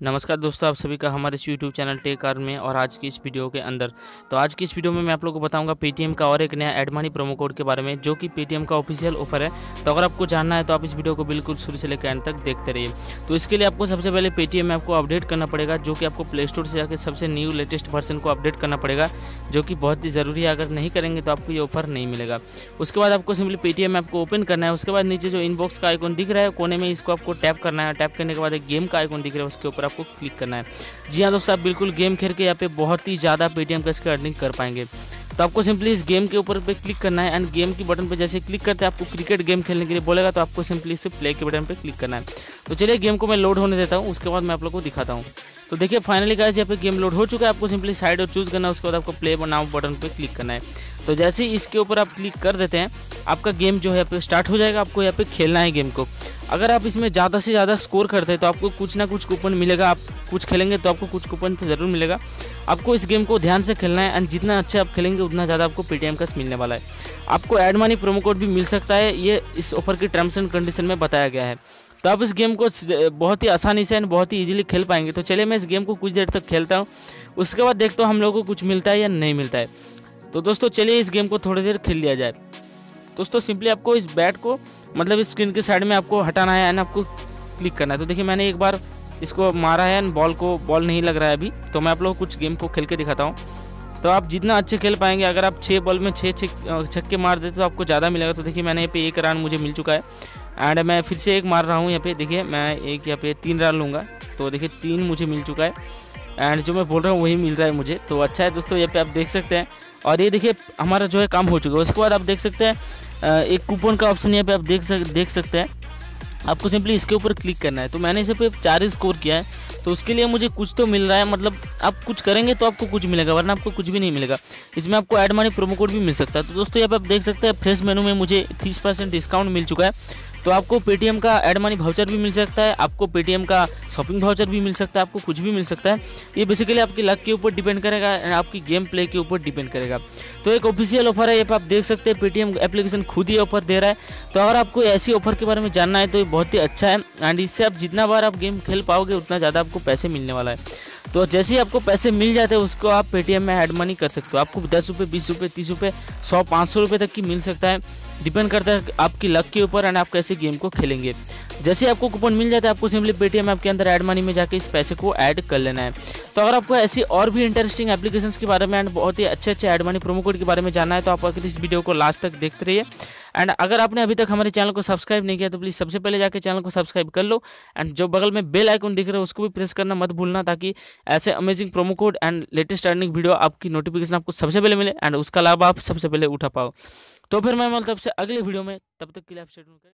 नमस्कार दोस्तों, आप सभी का हमारे इस यूट्यूब चैनल टेक आर में और आज की इस वीडियो के अंदर। तो आज की इस वीडियो में मैं आप लोगों को बताऊँगा पेटीएम का और एक नया एडमानी प्रोमो कोड के बारे में, जो कि पेटीएम का ऑफिशियल ऑफ़र है। तो अगर आपको जानना है तो आप इस वीडियो को बिल्कुल शुरू से लेकर एंड तक देखते रहिए। तो इसके लिए आपको सबसे पहले पेटीएम में आपको अपडेट करना पड़ेगा, जो कि आपको प्ले स्टोर से जाकर सबसे न्यू लेटेस्ट वर्सन को अपडेट करना पड़ेगा, जो कि बहुत ही ज़रूरी है। अगर नहीं करेंगे तो आपको ये ऑफ़र नहीं मिलेगा। उसके बाद आपको सिंपली पेटीएम ऐप को ओपन करना है। उसके बाद नीचे जो इनबॉक्स का आइकन दिख रहा है, कोने में इसको आपको टैप करना है। टैप करने के बाद एक गेम का आइकन दिख रहा है, उसके ऊपर आपको क्लिक करना है। जी हाँ दोस्तों, आप बिल्कुल गेम खेल के यहाँ पे बहुत ही ज़्यादा पेटीएम का इसका अर्निंग कर पाएँगे। तो आपको सिंपली इस गेम के ऊपर पे क्लिक करना है एंड गेम की बटन पे जैसे क्लिक करते हैं, आपको क्रिकेट गेम खेलने के लिए बोलेगा तो आपको सिंपली इसे प्ले के बटन पे क्लिक करना है। तो चलिए गेम को मैं लोड होने देता हूँ, उसके बाद मैं आप लोग को दिखाता हूँ। तो देखिए फाइनली गाइस यहाँ पे गेम लोड हो चुका है, आपको सिंपली साइड और चूज़ करना है, उसके बाद आपको प्ले बनाओ बटन पे क्लिक करना है। तो जैसे ही इसके ऊपर आप क्लिक कर देते हैं, आपका गेम जो है, यहाँ पे स्टार्ट हो जाएगा, आपको यहाँ पे खेलना है गेम को। अगर आप इसमें ज़्यादा से ज़्यादा स्कोर करते हैं तो आपको कुछ ना कुछ कूपन मिलेगा, आप कुछ खेलेंगे तो आपको कुछ कूपन तो ज़रूर मिलेगा। आपको इस गेम को ध्यान से खेलना है एंड जितना अच्छा आप खेलेंगे, उतना ज़्यादा आपको पेटीएम का मिलने वाला है। आपको एड मनी प्रोमो कोड भी मिल सकता है, ये इस ऑफ़र की टर्म्स एंड कंडीशन में बताया गया है। तो आप इस गेम को बहुत ही आसानी से एंड बहुत ही ईजिली खेल पाएँगे। तो चलिए मैं इस गेम को कुछ देर तक खेलता हूँ। उसके बाद देखता हूँ हम लोगों को कुछ मिलता है या नहीं मिलता है। तो दोस्तों चलिए इस गेम को थोड़ी देर खेल लिया जाए। दोस्तों सिंपली आपको इस बैट को मतलब स्क्रीन के साइड में आपको हटाना है एंड आपको क्लिक करना है। तो देखिए मैंने एक बार इसको मारा है एंड बॉल को बॉल नहीं लग रहा है अभी। तो मैं आप लोग कुछ गेम को खेल के दिखाता हूँ। तो आप जितना अच्छे खेल पाएँगे, अगर आप छः बॉल में छः छः, छक्के मार देते तो आपको ज़्यादा मिलेगा। तो देखिए मैंने यहाँ पे एक रन मुझे मिल चुका है। एंड मैं फिर से एक मार रहा हूँ यहाँ पे। देखिए, मैं एक यहाँ पे तीन रन लूँगा। तो देखिए, तीन मुझे मिल चुका है। एंड जो मैं बोल रहा हूँ, वही मिल रहा है मुझे। तो अच्छा है दोस्तों, यहाँ पे आप देख सकते हैं। और ये देखिए, हमारा जो है काम हो चुका है। उसके बाद आप देख सकते हैं एक कूपन का ऑप्शन यहाँ पे आप देख सक, देख सकते हैं। आपको सिंपली इसके ऊपर क्लिक करना है। तो मैंने इसे पे चार स्कोर किया है। तो उसके लिए मुझे कुछ तो मिल रहा है। मतलब आप कुछ करेंगे तो आपको कुछ मिलेगा, वरना आपको कुछ भी नहीं मिलेगा। इसमें आपको एड मनी प्रोमो कोड भी मिल सकता है। तो दोस्तों, यहाँ पे आप देख सकते हैं फ्रेश मेनू में मुझे तीस परसेंट डिस्काउंट मिल चुका है। तो आपको पेटीएम का एड मनी भाउचर भी मिल सकता है, आपको पेटीएम का शॉपिंग भाउचर भी मिल सकता है, आपको कुछ भी मिल सकता है। ये बेसिकली आपकी लक के ऊपर डिपेंड करेगा एंड आपकी गेम प्ले के ऊपर डिपेंड करेगा। तो एक ऑफिशियल ऑफ़र है, ये आप देख सकते हैं पेटीएम एप्लीकेशन खुद ही ऑफ़र दे रहा है। तो अगर आपको ऐसी ऑफ़र के बारे में जानना है तो ये बहुत ही अच्छा है। एंड इससे आप जितना बार आप गेम खेल पाओगे, उतना ज़्यादा आपको पैसे मिलने वाला है। तो जैसे ही आपको पैसे मिल जाते हैं, उसको आप पेटीएम में एड मनी कर सकते हो। आपको दस रुपये बीस रुपये तीस रुपये सौ, पाँच सौ रुपये तक की मिल सकता है। डिपेंड करता है आपकी लक के ऊपर एंड आप कैसे गेम को खेलेंगे। जैसे आपको कूपन मिल जाता है, आपको सिंपली पेटीएम ऐप के अंदर एड मनी में जाके इस पैसे को ऐड कर लेना है। तो अगर आपको ऐसी और भी इंटरेस्टिंग एप्लीकेशंस के बारे में एंड बहुत ही अच्छे अच्छे एड मनी प्रोमो कोड के बारे में जानना है तो आप अगर इस वीडियो को लास्ट तक देखते रहिए। एंड अगर आपने अभी तक हमारे चैनल को सब्सक्राइब नहीं किया तो प्लीज़ सबसे पहले जाकर चैनल को सब्सक्राइब कर लो। एंड जो बगल में बेल आइकन दिख रहा है, उसको भी प्रेस करना मत भूलना, ताकि ऐसे amazing promo code and latest earning video आपकी नोटिफिकेशन आपको सबसे पहले मिले एंड उसका लाभ आप सबसे पहले उठा पाओ। तो फिर मैं मतलब से अगले वीडियो में, तब तक के लिए आप शेड्यूल करें।